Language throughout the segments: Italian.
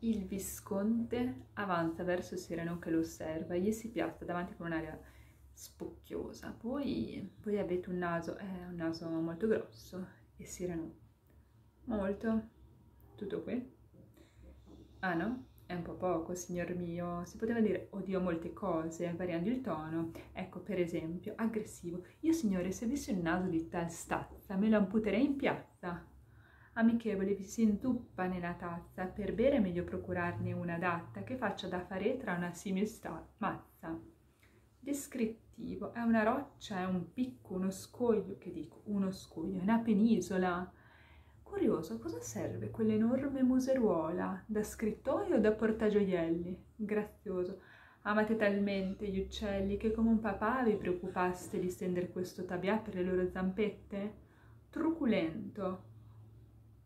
Il Visconte avanza verso Sireno che lo osserva e gli si piazza davanti con un'aria spocchiosa. Poi, poi avete un naso, è un naso molto grosso e Sireno molto. Tutto qui? Ah no? È un po' poco, signor mio. Si poteva dire odio molte cose, variando il tono. Ecco, per esempio, aggressivo. Io, signore, se avessi un naso di tal stazza, me lo amputerei in piazza. Amichevole vi si intuppa nella tazza. Per bere è meglio procurarne una adatta che faccia da faretra a una simil mazza. Descrittivo. È una roccia, è un picco, uno scoglio. Che dico? Uno scoglio. È una penisola. Curioso, cosa serve quell'enorme museruola? Da scrittoio o da portagioielli? Grazioso. Amate talmente gli uccelli che come un papà vi preoccupaste di stendere questo tabià per le loro zampette? Truculento.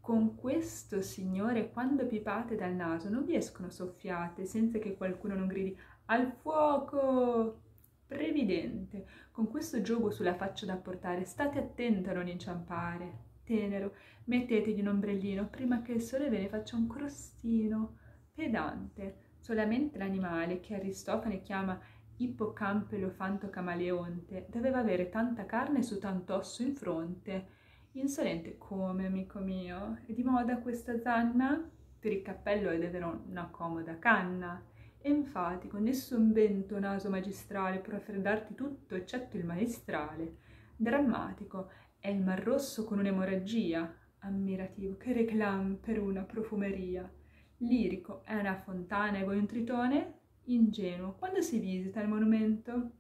Con questo, signore, quando pipate dal naso non vi escono soffiate senza che qualcuno non gridi al fuoco! Previdente, con questo gioco sulla faccia da portare, state attenta a non inciampare tenero, mettetegli un ombrellino prima che il sole ve ne faccia un crostino. Pedante, solamente l'animale che Aristofane chiama ippocampelophanto camaleonte doveva avere tanta carne su tanto osso in fronte. Insolente come, amico mio, è di moda questa zanna? Per il cappello è davvero una comoda canna. Enfatico, nessun vento naso magistrale può raffreddarti tutto eccetto il maestrale. Drammatico, è il Mar Rosso con un'emorragia, ammirativo, che reclam per una profumeria. Lirico, è una fontana e voi un tritone? Ingenuo, quando si visita il monumento?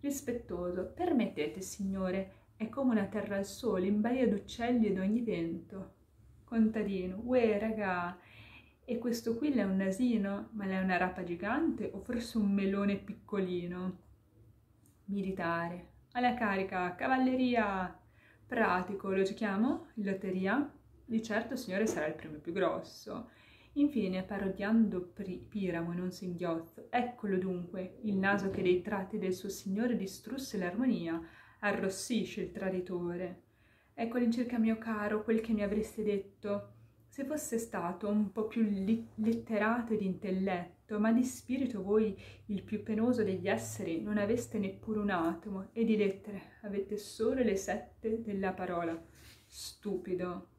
Rispettoso, permettete, signore, è come una terra al sole, in baia d'uccelli ed ogni vento. Contadino, uè, raga, e questo qui è un nasino, ma è una rapa gigante o forse un melone piccolino? Militare, alla carica, cavalleria! Pratico, lo giochiamo? Lotteria? Di certo signore sarà il premio più grosso. Infine, parodiando Piramo in un singhiozzo, eccolo dunque, il naso che dei tratti del suo signore distrusse l'armonia, arrossisce il traditore. Ecco all'incirca mio caro quel che mi avreste detto, se fosse stato un po' più letterato ed intelletto, ma di spirito voi, il più penoso degli esseri, non aveste neppure un atomo, e di lettere avete solo le sette della parola. Stupido!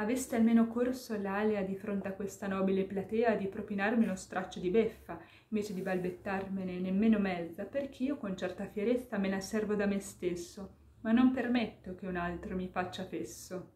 Aveste almeno corso l'alea di fronte a questa nobile platea di propinarmi uno straccio di beffa, invece di balbettarmene nemmeno mezza, perché io con certa fierezza me la servo da me stesso, ma non permetto che un altro mi faccia fesso.